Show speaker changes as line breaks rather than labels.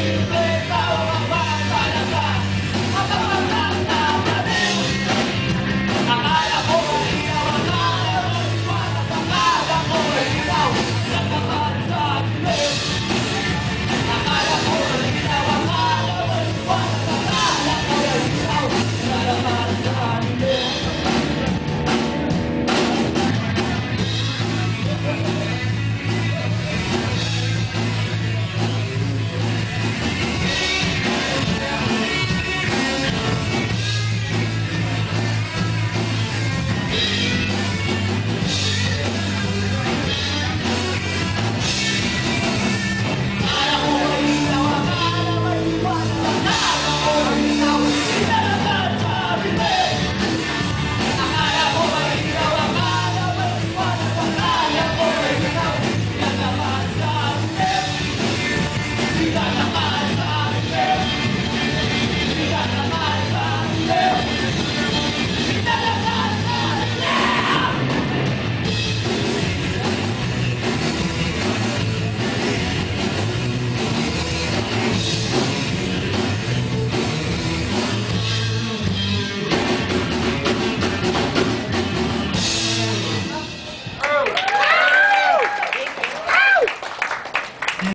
baby.